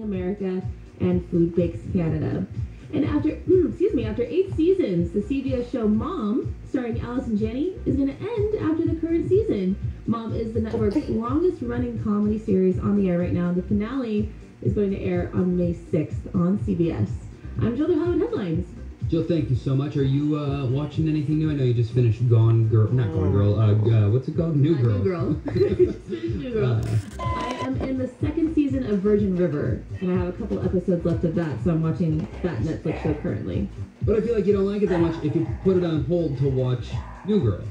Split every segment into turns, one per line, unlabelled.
America and Food Bakes Canada. And after, excuse me, after eight seasons, the CBS show Mom, starring Allison Janney, is going to end after the current season. Mom is the network's longest running comedy series on the air right now. The finale is going to air on May 6th on CBS. I'm Jill Hollywood Headlines.
Jill, thank you so much. Are you uh, watching anything new? I know you just finished Gone Girl, not Gone Girl. Uh, uh, what's it called? New
Uh,
Girl.
New Girl. Just finished New Girl. I am in the second season of Virgin River, and I have a couple episodes left of that, so I'm watching that Netflix show currently.
but I feel like you don't like it that much if you put it on hold to watch New Girl.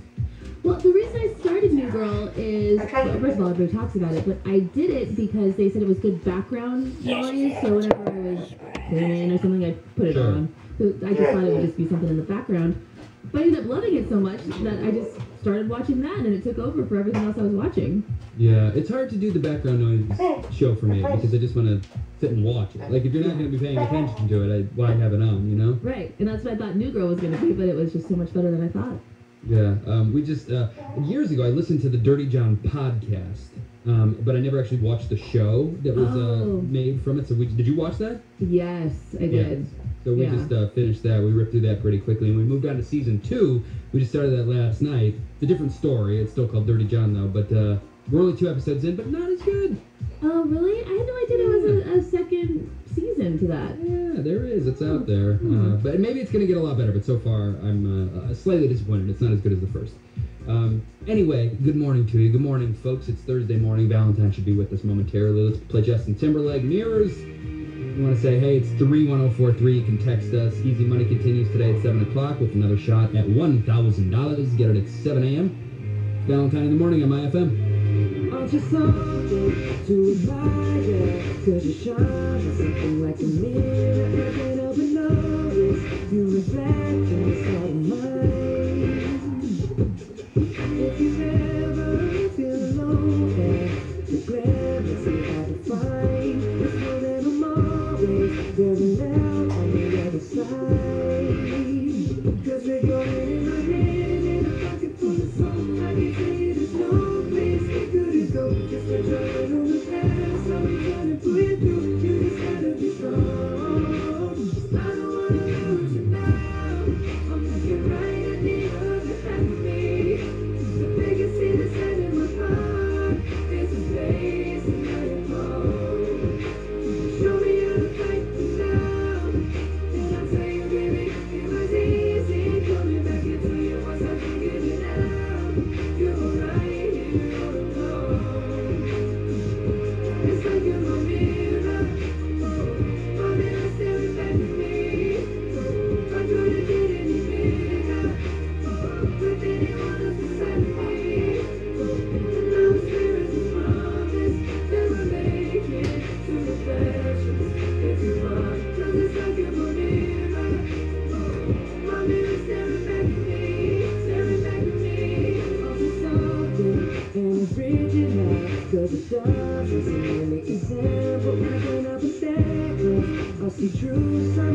Well, the reason I started New Girl is, well, first of all, everybody talks about it, but I did it because they said it was good background noise, so whenever I was cleaning or something, I'd put it
Sure.
on. So I just thought it would just be something in the background. But I ended up loving it so much that I just started watching that, and it took over for everything else I was watching.
Yeah, it's hard to do the background noise show for me because I just want to sit and watch it. Like if you're not going to be paying attention to it, I, why have it on? You know?
Right, and that's what I thought New Girl was going to be, but it was just so much better than I thought.
Yeah. Um, we just uh, years ago I listened to the Dirty John podcast, um, but I never actually watched the show that was uh,
Oh.
made from it. So we, did you watch that?
Yes, I
Yeah. So we
Yeah.
just uh, finished that. We ripped through that pretty quickly, and we moved on to season two. We just started that last night. It's a different story. It's still called Dirty John though, but uh, we're only two episodes in, but not as good.
Oh, really? I had no idea there was a, a second season to that.
Yeah, there is. It's out there,
Hmm.
uh, but maybe it's gonna get a lot better. But so far, I'm uh, uh, slightly disappointed. It's not as good as the first. Um, anyway, good morning to you. Good morning, folks. It's Thursday morning. Valentine should be with us momentarily. Let's play Justin Timberlake. Mirrors. You want to say, hey, it's 31043. You can text us. Easy Money continues today at 7 o'clock with another shot at $1,000. Get it at 7 a.m. Valentine in the morning on my FM.
Aren't you something to admire? Cause you shine something like a mirror. Can't help but notice you reflect in this always true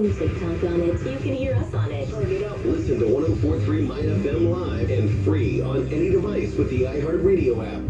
music talk on
it, you
can hear us on it.
Listen to 1043 My FM live and free on any device with the iHeartRadio app.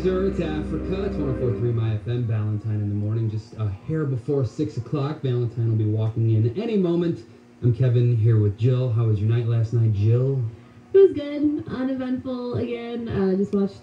Missouri it's
Africa, 24.3 My FM, Valentine in the morning, just a hair before 6 o'clock. Valentine will be walking in any moment. I'm Kevin here with Jill. How was your night last night, Jill?
It was good, uneventful again. Uh, just watched